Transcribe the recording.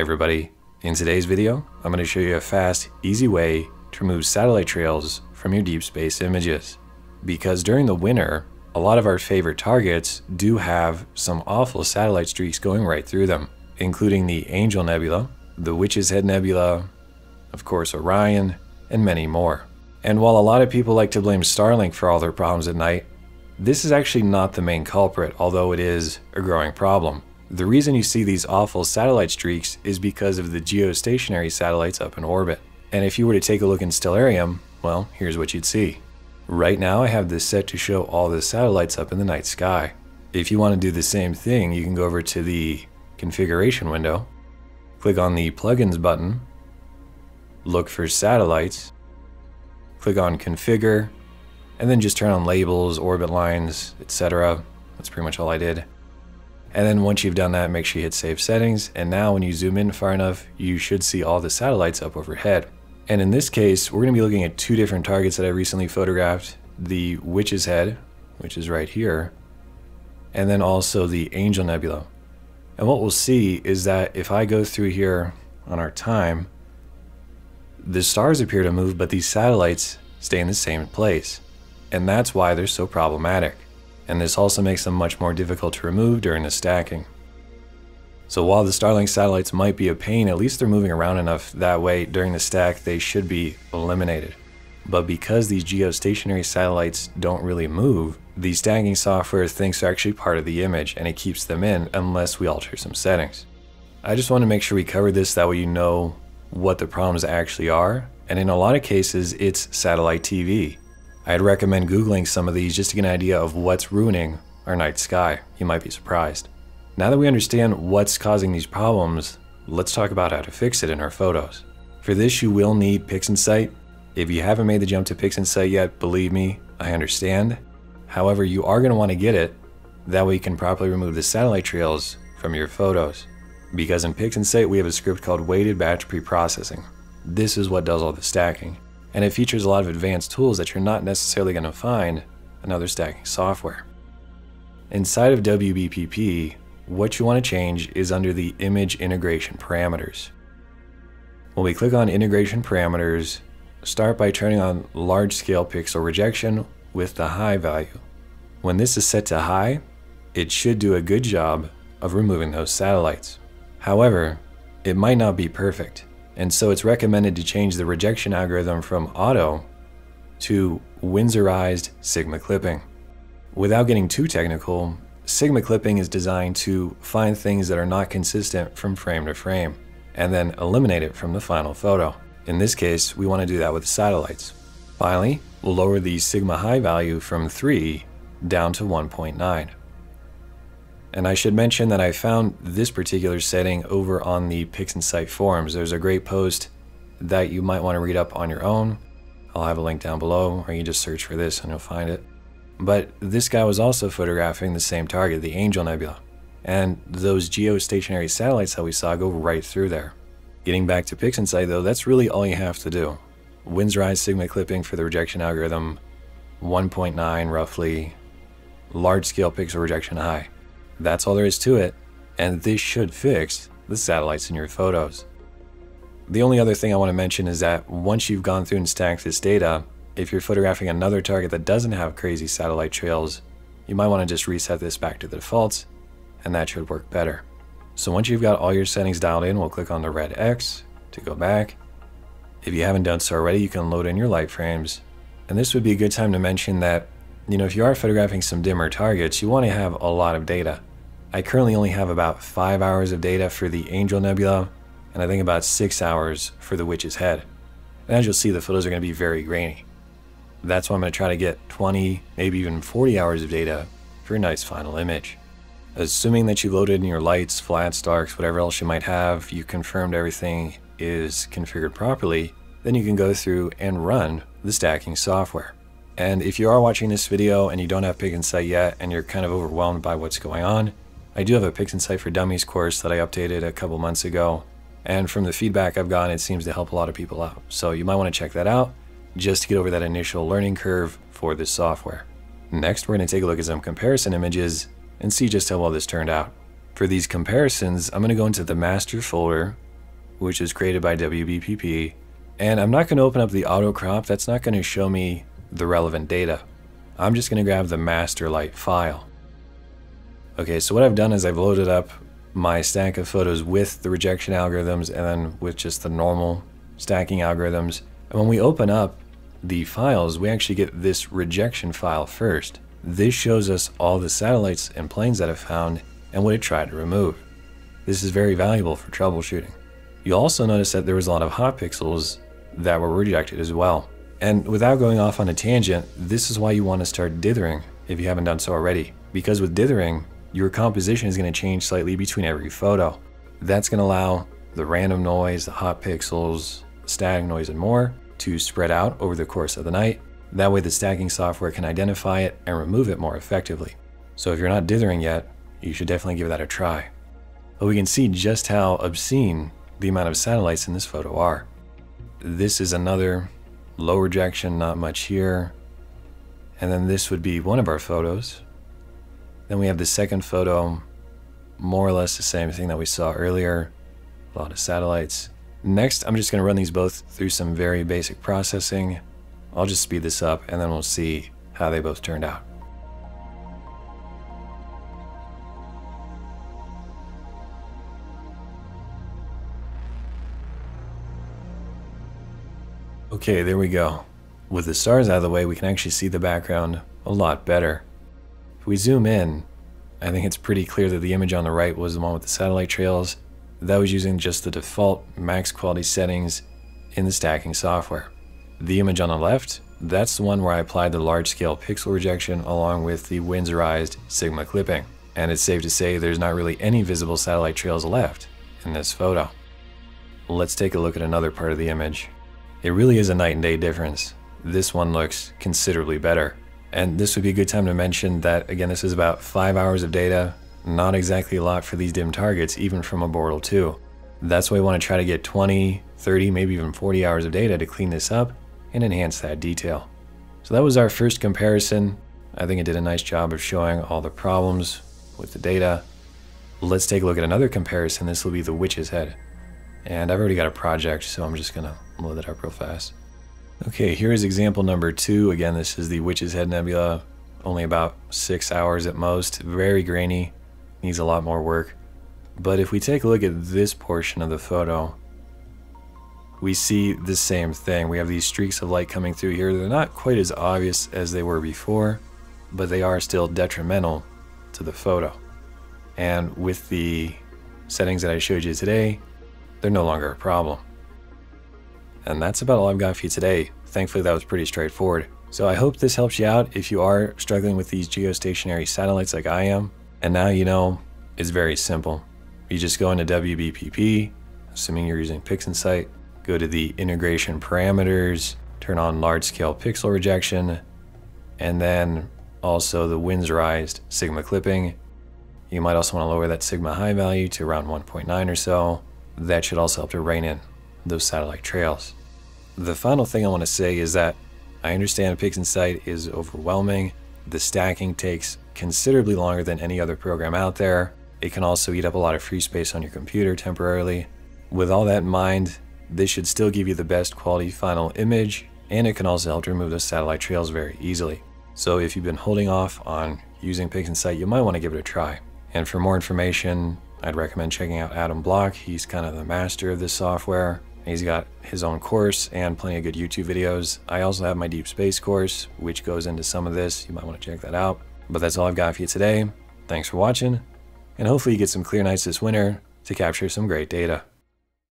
everybody, in today's video, I'm going to show you a fast, easy way to remove satellite trails from your deep space images. Because during the winter, a lot of our favorite targets do have some awful satellite streaks going right through them, including the Angel Nebula, the Witch's Head Nebula, of course Orion, and many more. And while a lot of people like to blame Starlink for all their problems at night, this is actually not the main culprit, although it is a growing problem. The reason you see these awful satellite streaks is because of the geostationary satellites up in orbit. And if you were to take a look in Stellarium, well, here's what you'd see. Right now I have this set to show all the satellites up in the night sky. If you want to do the same thing, you can go over to the configuration window, click on the plugins button, look for satellites, click on configure, and then just turn on labels, orbit lines, etc. That's pretty much all I did. And then once you've done that, make sure you hit save settings. And now when you zoom in far enough, you should see all the satellites up overhead. And in this case, we're gonna be looking at two different targets that I recently photographed. The Witch's Head, which is right here, and then also the Angel Nebula. And what we'll see is that if I go through here on our time, the stars appear to move, but these satellites stay in the same place. And that's why they're so problematic and this also makes them much more difficult to remove during the stacking. So while the Starlink satellites might be a pain, at least they're moving around enough that way during the stack they should be eliminated. But because these geostationary satellites don't really move, the stacking software thinks they're actually part of the image and it keeps them in unless we alter some settings. I just want to make sure we cover this that way you know what the problems actually are, and in a lot of cases it's satellite TV. I'd recommend Googling some of these just to get an idea of what's ruining our night sky. You might be surprised. Now that we understand what's causing these problems, let's talk about how to fix it in our photos. For this, you will need PixInsight. If you haven't made the jump to PixInsight yet, believe me, I understand. However, you are going to want to get it. That way you can properly remove the satellite trails from your photos. Because in PixInsight, we have a script called Weighted Batch Preprocessing. This is what does all the stacking and it features a lot of advanced tools that you're not necessarily going to find in other stacking software. Inside of WBPP, what you want to change is under the image integration parameters. When we click on integration parameters, start by turning on large scale pixel rejection with the high value. When this is set to high, it should do a good job of removing those satellites. However, it might not be perfect and so it's recommended to change the rejection algorithm from auto to Winsorized Sigma clipping. Without getting too technical, Sigma clipping is designed to find things that are not consistent from frame to frame, and then eliminate it from the final photo. In this case, we want to do that with satellites. Finally, we'll lower the sigma high value from 3 down to 1.9. And I should mention that I found this particular setting over on the PixInsight forums. There's a great post that you might want to read up on your own. I'll have a link down below, or you just search for this and you'll find it. But this guy was also photographing the same target, the Angel Nebula. And those geostationary satellites that we saw go right through there. Getting back to PixInsight though, that's really all you have to do. Winsorized Sigma clipping for the rejection algorithm, 1.9 roughly, large scale pixel rejection high. That's all there is to it, and this should fix the satellites in your photos. The only other thing I want to mention is that once you've gone through and stacked this data, if you're photographing another target that doesn't have crazy satellite trails, you might want to just reset this back to the defaults, and that should work better. So once you've got all your settings dialed in, we'll click on the red X to go back. If you haven't done so already, you can load in your light frames. And this would be a good time to mention that, you know, if you are photographing some dimmer targets, you want to have a lot of data. I currently only have about 5 hours of data for the Angel Nebula, and I think about 6 hours for the Witch's Head. And as you'll see, the photos are going to be very grainy. That's why I'm going to try to get 20, maybe even 40 hours of data for a nice final image. Assuming that you loaded in your lights, flats, darks, whatever else you might have, you confirmed everything is configured properly, then you can go through and run the stacking software. And if you are watching this video and you don't have PixInsight yet and you're kind of overwhelmed by what's going on, I do have a PixInsight for Dummies course that I updated a couple months ago, and from the feedback I've gotten, it seems to help a lot of people out. So you might want to check that out just to get over that initial learning curve for this software. Next, we're going to take a look at some comparison images and see just how well this turned out. For these comparisons, I'm going to go into the master folder which is created by WBPP. And I'm not going to open up the auto crop. That's not going to show me the relevant data. I'm just going to grab the master light file. Okay, so what I've done is I've loaded up my stack of photos with the rejection algorithms and then with just the normal stacking algorithms. And when we open up the files, we actually get this rejection file first. This shows us all the satellites and planes that I've found and what it tried to remove. This is very valuable for troubleshooting. You'll also notice that there was a lot of hot pixels that were rejected as well. And without going off on a tangent, this is why you want to start dithering if you haven't done so already. Because with dithering, your composition is going to change slightly between every photo. That's going to allow the random noise, the hot pixels, static noise, and more to spread out over the course of the night. That way the stacking software can identify it and remove it more effectively. So if you're not dithering yet, you should definitely give that a try. But we can see just how obscene the amount of satellites in this photo are. This is another low rejection, not much here. And then this would be one of our photos. Then we have the second photo, more or less the same thing that we saw earlier. A lot of satellites. Next, I'm just going to run these both through some very basic processing. I'll just speed this up and then we'll see how they both turned out. Okay, there we go. With the stars out of the way, we can actually see the background a lot better. If we zoom in, I think it's pretty clear that the image on the right was the one with the satellite trails. That was using just the default max quality settings in the stacking software. The image on the left, that's the one where I applied the large scale pixel rejection along with the Winsorized Sigma clipping. And it's safe to say there's not really any visible satellite trails left in this photo. Let's take a look at another part of the image. It really is a night and day difference. This one looks considerably better. And this would be a good time to mention that, again, this is about 5 hours of data, not exactly a lot for these dim targets, even from a Bortle 2. That's why we want to try to get 20, 30, maybe even 40 hours of data to clean this up and enhance that detail. So that was our first comparison. I think it did a nice job of showing all the problems with the data. Let's take a look at another comparison. This will be the witch's head. And I've already got a project, so I'm just gonna load that up real fast. Okay, here is example number two. Again, this is the Witch's Head Nebula, only about six hours at most, very grainy, needs a lot more work. But if we take a look at this portion of the photo, we see the same thing. We have these streaks of light coming through here. They're not quite as obvious as they were before, but they are still detrimental to the photo. And with the settings that I showed you today, they're no longer a problem. And that's about all I've got for you today. Thankfully, that was pretty straightforward. So I hope this helps you out if you are struggling with these geostationary satellites like I am. And now you know it's very simple. You just go into WBPP, assuming you're using PixInsight, go to the integration parameters, turn on large scale pixel rejection, and then also the Winsorized Sigma clipping. You might also want to lower that Sigma high value to around 1.9 or so. That should also help to rein in those satellite trails. The final thing I want to say is that I understand PixInsight is overwhelming. The stacking takes considerably longer than any other program out there. It can also eat up a lot of free space on your computer temporarily. With all that in mind, this should still give you the best quality final image, and it can also help remove those satellite trails very easily. So if you've been holding off on using PixInsight, you might want to give it a try. And for more information, I'd recommend checking out Adam Block. He's kind of the master of this software. He's got his own course and plenty of good YouTube videos. I also have my Deep Space course, which goes into some of this. You might want to check that out. But that's all I've got for you today. Thanks for watching, and hopefully you get some clear nights this winter to capture some great data.